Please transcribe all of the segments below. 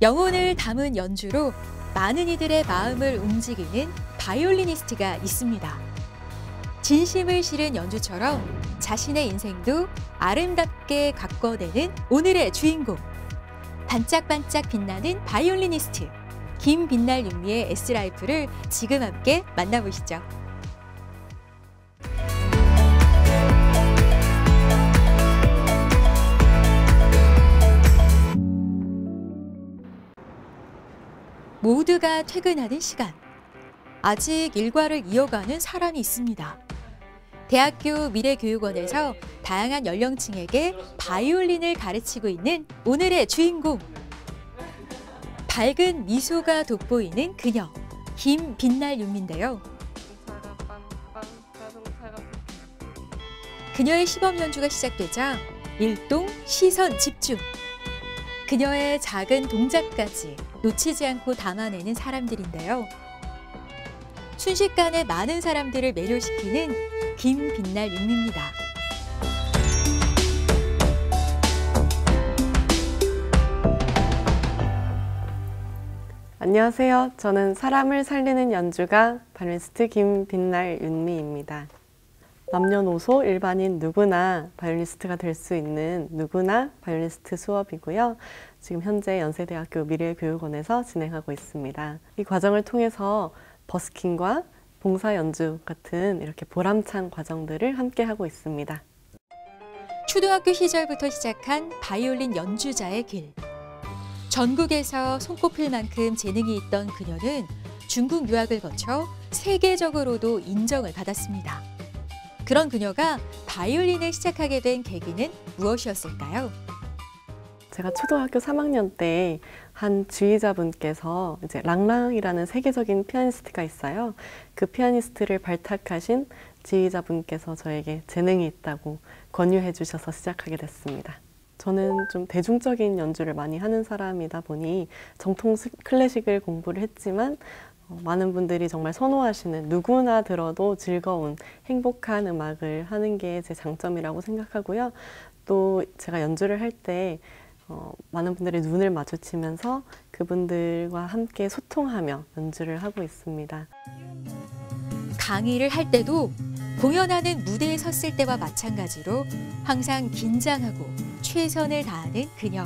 영혼을 담은 연주로 많은 이들의 마음을 움직이는 바이올리니스트가 있습니다. 진심을 실은 연주처럼 자신의 인생도 아름답게 가꿔내는 오늘의 주인공. 반짝반짝 빛나는 바이올리니스트. 김빛날 윤미의 S life를 지금 함께 만나보시죠. 모두가 퇴근하는 시간. 아직 일과를 이어가는 사람이 있습니다. 대학교 미래교육원에서 다양한 연령층에게 바이올린을 가르치고 있는 오늘의 주인공. 밝은 미소가 돋보이는 그녀, 김빛날 윤미인데요. 그녀의 시범 연주가 시작되자 일동 시선 집중. 그녀의 작은 동작까지 놓치지 않고 담아내는 사람들인데요. 순식간에 많은 사람들을 매료시키는 김빛날 윤미입니다. 안녕하세요. 저는 사람을 살리는 연주가 바이올리스트 김빛날 윤미입니다. 남녀노소 일반인 누구나 바이올리스트가 될 수 있는 누구나 바이올리스트 수업이고요. 지금 현재 연세대학교 미래교육원에서 진행하고 있습니다. 이 과정을 통해서 버스킹과 봉사 연주 같은 이렇게 보람찬 과정들을 함께 하고 있습니다. 초등학교 시절부터 시작한 바이올린 연주자의 길. 전국에서 손꼽힐 만큼 재능이 있던 그녀는 중국 유학을 거쳐 세계적으로도 인정을 받았습니다. 그런 그녀가 바이올린을 시작하게 된 계기는 무엇이었을까요? 제가 초등학교 3학년 때 한 지휘자분께서 이제 랑랑이라는 세계적인 피아니스트가 있어요. 그 피아니스트를 발탁하신 지휘자분께서 저에게 재능이 있다고 권유해 주셔서 시작하게 됐습니다. 저는 좀 대중적인 연주를 많이 하는 사람이다 보니 정통 클래식을 공부를 했지만 어, 많은 분들이 정말 선호하시는 누구나 들어도 즐거운 행복한 음악을 하는 게 제 장점이라고 생각하고요. 또 제가 연주를 할때 어, 많은 분들이 눈을 마주치면서 그분들과 함께 소통하며 연주를 하고 있습니다. 강의를 할 때도 공연하는 무대에 섰을 때와 마찬가지로 항상 긴장하고 최선을 다하는 그녀.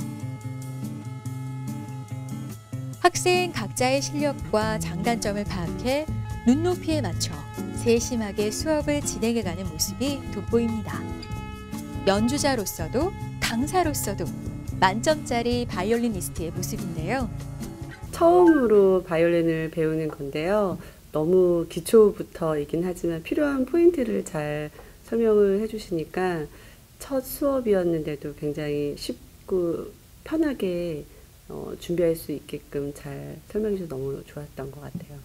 학생 각자의 실력과 장단점을 파악해 눈높이에 맞춰 세심하게 수업을 진행해가는 모습이 돋보입니다. 연주자로서도 강사로서도 만점짜리 바이올리니스트의 모습인데요. 처음으로 바이올린을 배우는 건데요. 너무 기초부터이긴 하지만 필요한 포인트를 잘 설명을 해주시니까 첫 수업이었는데도 굉장히 쉽고 편하게 어, 준비할 수 있게끔 잘 설명해 주셔서 너무 좋았던 것 같아요.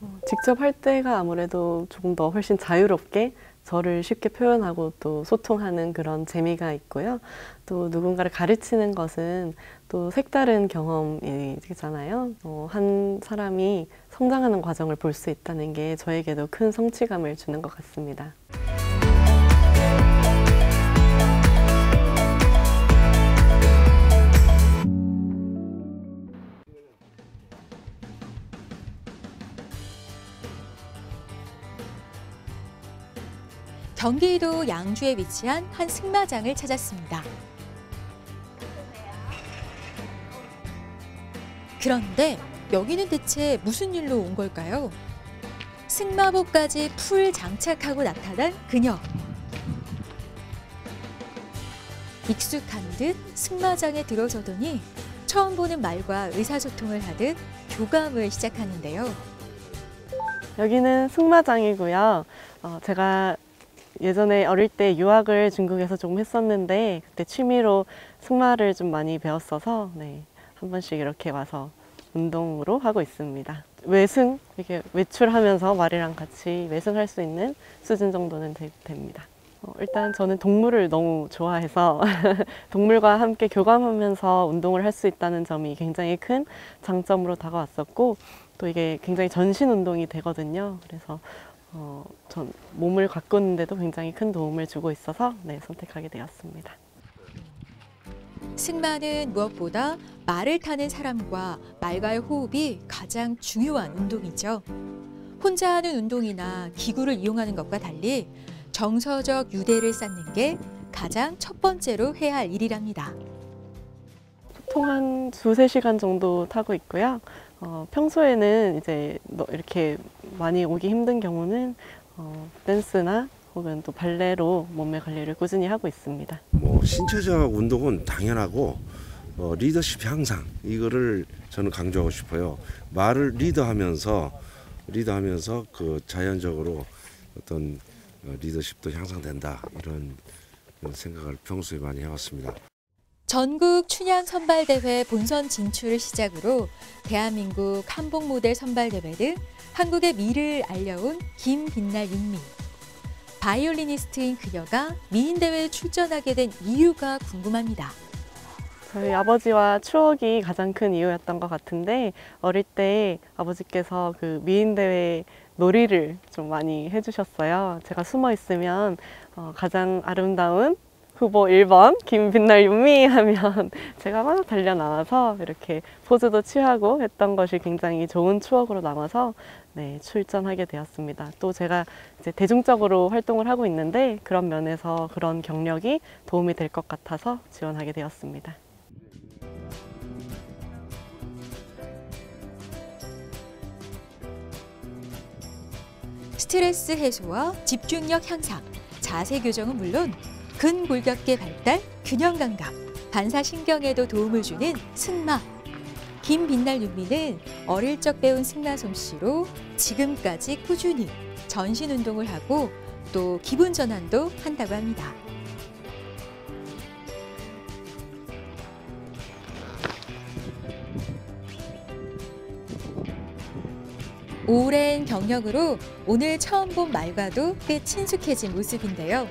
어, 직접 할 때가 아무래도 조금 더 훨씬 자유롭게 저를 쉽게 표현하고 또 소통하는 그런 재미가 있고요. 또 누군가를 가르치는 것은 또 색다른 경험이잖아요. 어, 한 사람이 성장하는 과정을 볼 수 있다는 게 저에게도 큰 성취감을 주는 것 같습니다. 경기도 양주에 위치한 한 승마장을 찾았습니다. 그런데 여기는 대체 무슨 일로 온 걸까요? 승마복까지 풀 장착하고 나타난 그녀. 익숙한 듯 승마장에 들어서더니 처음 보는 말과 의사소통을 하듯 교감을 시작하는데요. 여기는 승마장이고요. 어, 제가 예전에 어릴 때 유학을 중국에서 조금 했었는데 그때 취미로 승마를 좀 많이 배웠어서 네, 한 번씩 이렇게 와서 운동으로 하고 있습니다. 외승 이렇게 외출하면서 말이랑 같이 외승할 수 있는 수준 정도는 되, 됩니다. 어, 일단 저는 동물을 너무 좋아해서 동물과 함께 교감하면서 운동을 할 수 있다는 점이 굉장히 큰 장점으로 다가왔었고 또 이게 굉장히 전신 운동이 되거든요. 그래서 어, 전 몸을 가꾸는데도 굉장히 큰 도움을 주고 있어서 네, 선택하게 되었습니다. 승마는 무엇보다 말을 타는 사람과 말과의 호흡이 가장 중요한 운동이죠. 혼자 하는 운동이나 기구를 이용하는 것과 달리 정서적 유대를 쌓는 게 가장 첫 번째로 해야 할 일이랍니다. 보통 한 두세 시간 정도 타고 있고요. 어, 평소에는 이제 너- 이렇게 많이 오기 힘든 경우는 어, 댄스나 혹은 또 발레로 몸매 관리를 꾸준히 하고 있습니다. 뭐 신체적 운동은 당연하고 어, 리더십 향상 이거를 저는 강조하고 싶어요. 말을 리더하면서 리더하면서 그 자연적으로 어떤 어, 리더십도 향상된다 이런 생각을 평소에 많이 해왔습니다. 전국 춘향 선발대회 본선 진출을 시작으로 대한민국 한복 모델 선발대회 등 한국의 미를 알려온 김빛날 윤미. 바이올리니스트인 그녀가 미인대회에 출전하게 된 이유가 궁금합니다. 저희 아버지와 추억이 가장 큰 이유였던 것 같은데 어릴 때 아버지께서 그 미인 대회 놀이를 좀 많이 해주셨어요. 제가 숨어 있으면 어, 가장 아름다운 후보 1번 김빛날 윤미 하면 제가 막 달려 나와서 이렇게 포즈도 취하고 했던 것이 굉장히 좋은 추억으로 남아서 네, 출전하게 되었습니다. 또 제가 이제 대중적으로 활동을 하고 있는데 그런 면에서 그런 경력이 도움이 될 것 같아서 지원하게 되었습니다. 스트레스 해소와 집중력 향상, 자세 교정은 물론 근골격계 발달, 균형 감각, 반사신경에도 도움을 주는 승마. 김빛날 윤미는 어릴 적 배운 승마 솜씨로 지금까지 꾸준히 전신 운동을 하고 또 기분 전환도 한다고 합니다. 오랜 경력으로 오늘 처음 본 말과도 꽤 친숙해진 모습인데요.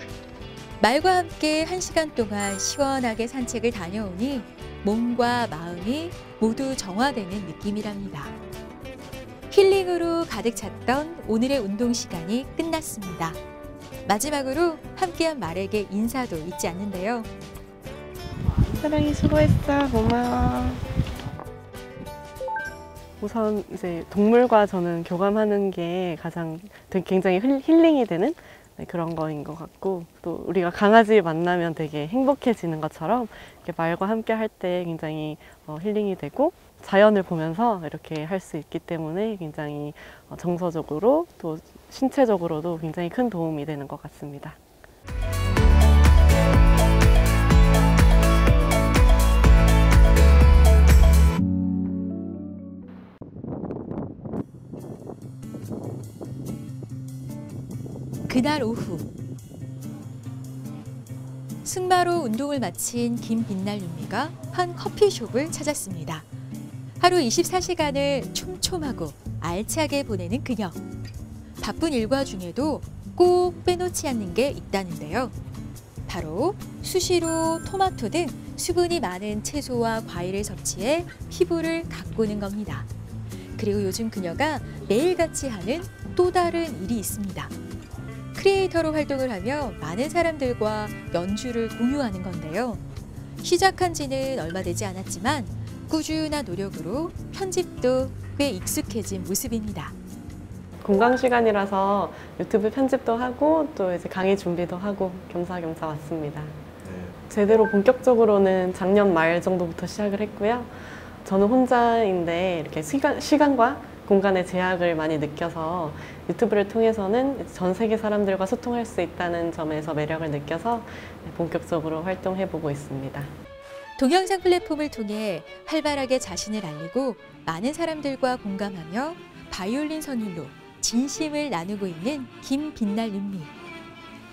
말과 함께 한 시간 동안 시원하게 산책을 다녀오니 몸과 마음이 모두 정화되는 느낌이랍니다. 힐링으로 가득 찼던 오늘의 운동 시간이 끝났습니다. 마지막으로 함께한 말에게 인사도 잊지 않는데요. 사랑이 수고했어. 고마워. 우선 이제 동물과 저는 교감하는 게 가장 굉장히 힐- 힐링이 되는 네, 그런 거인 것 같고 또 우리가 강아지 만나면 되게 행복해지는 것처럼 이렇게 말과 함께 할 때 굉장히 어, 힐링이 되고 자연을 보면서 이렇게 할 수 있기 때문에 굉장히 어, 정서적으로 또 신체적으로도 굉장히 큰 도움이 되는 것 같습니다. 그날 오후 승마로 운동을 마친 김빛날 윤미가 한 커피숍을 찾았습니다. 하루 24시간을 촘촘하고 알차게 보내는 그녀. 바쁜 일과 중에도 꼭 빼놓지 않는 게 있다는데요. 바로 수시로 토마토 등 수분이 많은 채소와 과일을 섭취해 피부를 가꾸는 겁니다. 그리고 요즘 그녀가 매일같이 하는 또 다른 일이 있습니다. 크리에이터로 활동을 하며 많은 사람들과 연주를 공유하는 건데요. 시작한 지는 얼마 되지 않았지만 꾸준한 노력으로 편집도 꽤 익숙해진 모습입니다. 공강 시간이라서 유튜브 편집도 하고 또 이제 강의 준비도 하고 겸사겸사 왔습니다. 제대로 본격적으로는 작년 말 정도부터 시작을 했고요. 저는 혼자인데 이렇게 시간, 시간과 공간의 제약을 많이 느껴서 유튜브를 통해서는 전 세계 사람들과 소통할 수 있다는 점에서 매력을 느껴서 본격적으로 활동해보고 있습니다. 동영상 플랫폼을 통해 활발하게 자신을 알리고 많은 사람들과 공감하며 바이올린 선율로 진심을 나누고 있는 김빛날 윤미.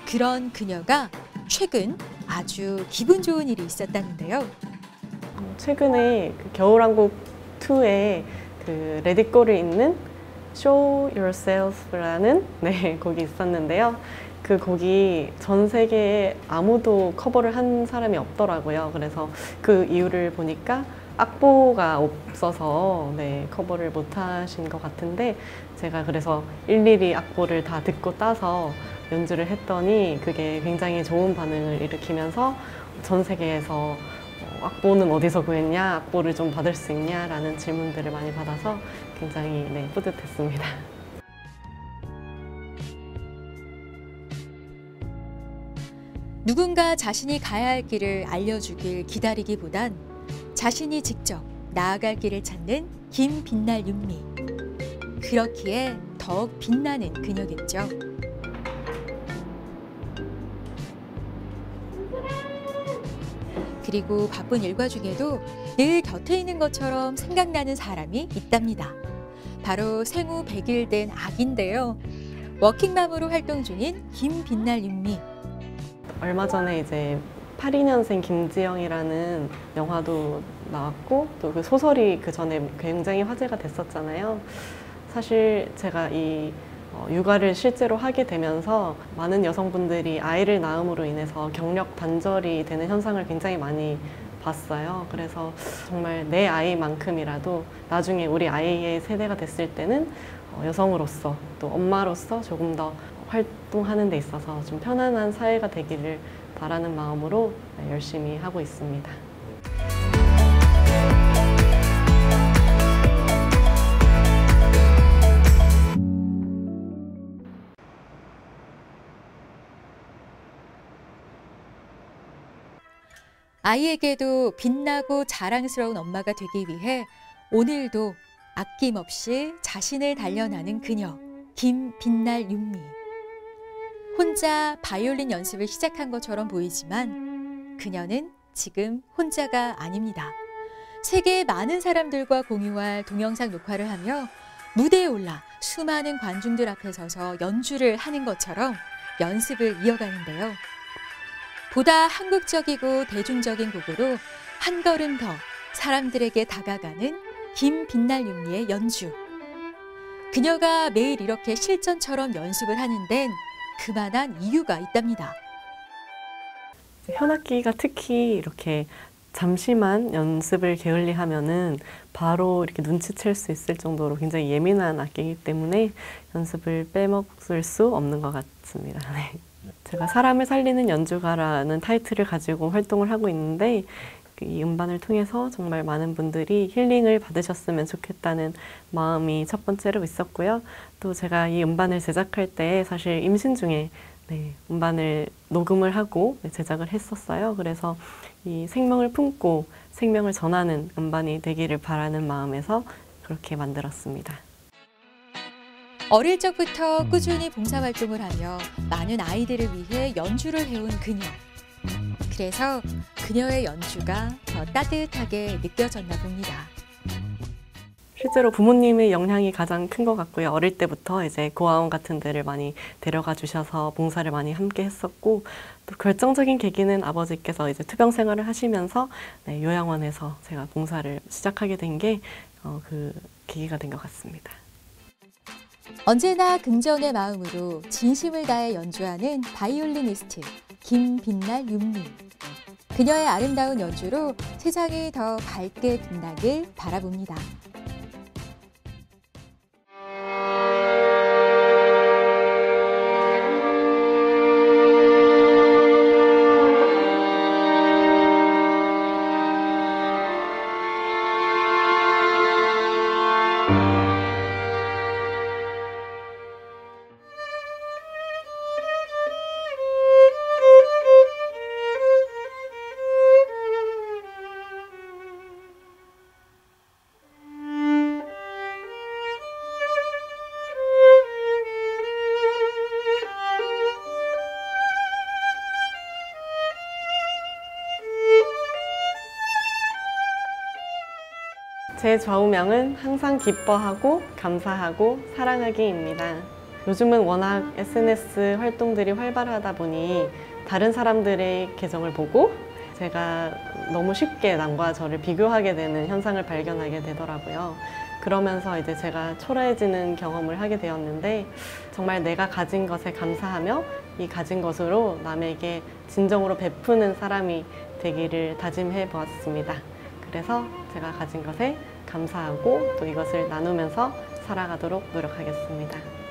그런 그녀가 최근 아주 기분 좋은 일이 있었다는데요. 최근에 그 겨울왕국 2에 그 Let It Go를 잇는 Show Yourself라는 네, 곡이 있었는데요. 그 곡이 전 세계에 아무도 커버를 한 사람이 없더라고요. 그래서 그 이유를 보니까 악보가 없어서 네, 커버를 못 하신 것 같은데 제가 그래서 일일이 악보를 다 듣고 따서 연주를 했더니 그게 굉장히 좋은 반응을 일으키면서 전 세계에서 어, 악보는 어디서 구했냐, 악보를 좀 받을 수 있냐라는 질문들을 많이 받아서 굉장히 네, 뿌듯했습니다. 누군가 자신이 가야 할 길을 알려주길 기다리기보단 자신이 직접 나아갈 길을 찾는 김 빛날 윤미. 그렇기에 더욱 빛나는 그녀겠죠. 그리고 바쁜 일과 중에도 늘 곁에 있는 것처럼 생각나는 사람이 있답니다. 바로 생후 100일 된 아기인데요. 워킹맘으로 활동 중인 김빛날 윤미. 얼마 전에 이제 82년생 김지영이라는 영화도 나왔고 또 그 소설이 그 전에 굉장히 화제가 됐었잖아요. 사실 제가 이 어, 육아를 실제로 하게 되면서 많은 여성분들이 아이를 낳음으로 인해서 경력 단절이 되는 현상을 굉장히 많이 봤어요. 그래서 정말 내 아이만큼이라도 나중에 우리 아이의 세대가 됐을 때는 어, 여성으로서 또 엄마로서 조금 더 활동하는 데 있어서 좀 편안한 사회가 되기를 바라는 마음으로 네, 열심히 하고 있습니다. 아이에게도 빛나고 자랑스러운 엄마가 되기 위해 오늘도 아낌없이 자신을 단련하는 그녀, 김빛날 윤미. 혼자 바이올린 연습을 시작한 것처럼 보이지만 그녀는 지금 혼자가 아닙니다. 세계의 많은 사람들과 공유할 동영상 녹화를 하며 무대에 올라 수많은 관중들 앞에 서서 연주를 하는 것처럼 연습을 이어가는데요. 보다 한국적이고 대중적인 곡으로 한 걸음 더 사람들에게 다가가는 김빛날 윤미의 연주. 그녀가 매일 이렇게 실전처럼 연습을 하는 데는 그만한 이유가 있답니다. 현악기가 특히 이렇게 잠시만 연습을 게을리하면은 바로 이렇게 눈치챌 수 있을 정도로 굉장히 예민한 악기이기 때문에 연습을 빼먹을 수 없는 것 같습니다. 네. 제가 사람을 살리는 연주가라는 타이틀을 가지고 활동을 하고 있는데 이 음반을 통해서 정말 많은 분들이 힐링을 받으셨으면 좋겠다는 마음이 첫 번째로 있었고요. 또 제가 이 음반을 제작할 때 사실 임신 중에 네, 음반을 녹음을 하고 네, 제작을 했었어요. 그래서 이 생명을 품고 생명을 전하는 음반이 되기를 바라는 마음에서 그렇게 만들었습니다. 어릴 적부터 꾸준히 봉사활동을 하며 많은 아이들을 위해 연주를 해온 그녀. 그래서 그녀의 연주가 더 따뜻하게 느껴졌나 봅니다. 실제로 부모님의 영향이 가장 큰 것 같고요. 어릴 때부터 이제 고아원 같은 데를 많이 데려가 주셔서 봉사를 많이 함께 했었고 또 결정적인 계기는 아버지께서 이제 투병 생활을 하시면서 네, 요양원에서 제가 봉사를 시작하게 된게 어, 그 계기가 된 것 같습니다. 언제나 긍정의 마음으로 진심을 다해 연주하는 바이올리니스트 김빛날 윤미. 그녀의 아름다운 연주로 세상이 더 밝게 빛나길 바라봅니다. 제 좌우명은 항상 기뻐하고 감사하고 사랑하기입니다. 요즘은 워낙 SNS 활동들이 활발하다 보니 다른 사람들의 계정을 보고 제가 너무 쉽게 남과 저를 비교하게 되는 현상을 발견하게 되더라고요. 그러면서 이제 제가 초라해지는 경험을 하게 되었는데 정말 내가 가진 것에 감사하며 이 가진 것으로 남에게 진정으로 베푸는 사람이 되기를 다짐해 보았습니다. 그래서 제가 가진 것에 감사하고 또 이것을 나누면서 살아가도록 노력하겠습니다.